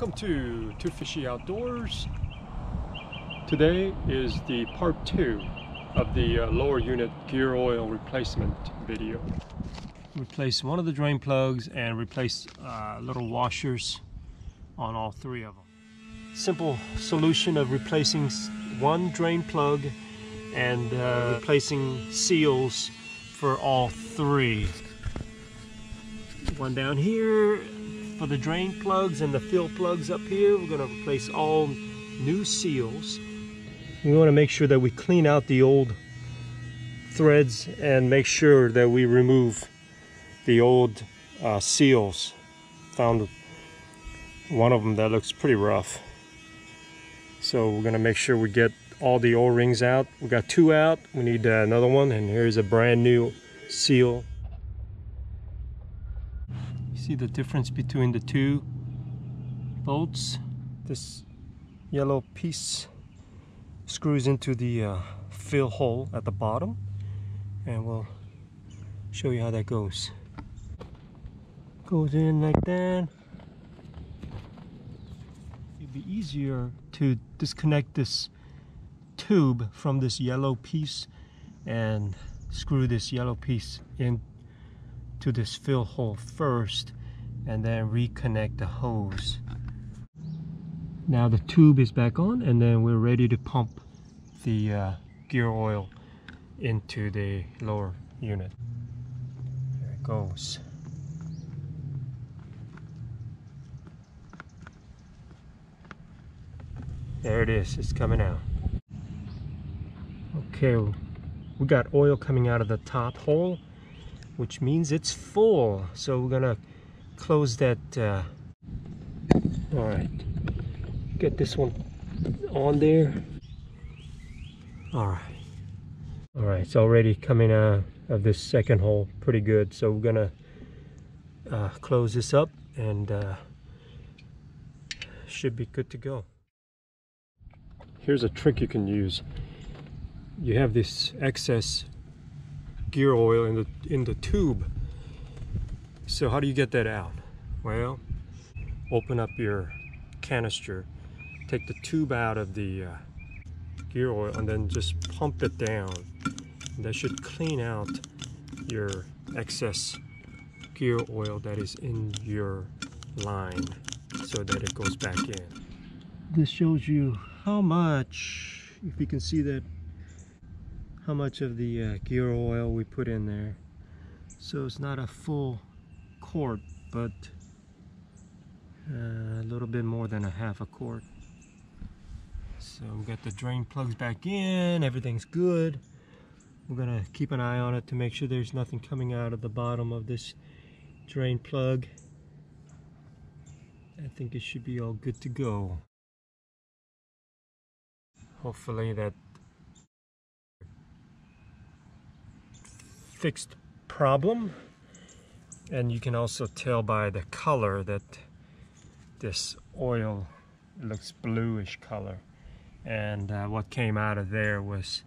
Welcome to 2 Fishy Outdoors. Today is the part two of the uh, lower unit gear oil replacement video. Replace one of the drain plugs and replace uh, little washers on all three of them. Simple solution of replacing one drain plug and uh, replacing seals for all three. One down here for the drain plugs and the fill plugs up here. We're going to replace all new seals. We want to make sure that we clean out the old threads and make sure that we remove the old uh, seals. Found one of them that looks pretty rough. So we're going to make sure we get all the O-rings out. We got two out. We need uh, another one. And here's a brand new seal. See the difference between the two bolts? This yellow piece screws into the uh, fill hole at the bottom. And we'll show you how that goes. Goes in like that. It'd be easier to disconnect this tube from this yellow piece and screw this yellow piece in to this fill hole first and then reconnect the hose. Now the tube is back on and then we're ready to pump the uh, gear oil into the lower unit. There it goes. There it is, it's coming out. Okay, we got oil coming out of the top hole, which means it's full. So we're gonna close that. Uh... All right, get this one on there. All right, all right, it's already coming out of this second hole pretty good. So we're gonna uh, close this up and uh, should be good to go. Here's a trick you can use you have this excess gear oil in the in the tube so how do you get that out? Well open up your canister take the tube out of the uh, gear oil and then just pump it down. That should clean out your excess gear oil that is in your line so that it goes back in. This shows you how much if you can see that how much of the uh, gear oil we put in there. So it's not a full quart, but uh, a little bit more than a half a quart. So we got the drain plugs back in, everything's good. We're gonna keep an eye on it to make sure there's nothing coming out of the bottom of this drain plug. I think it should be all good to go. Hopefully that fixed problem and you can also tell by the color that this oil looks bluish color. And uh, what came out of there was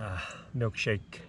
uh, milkshake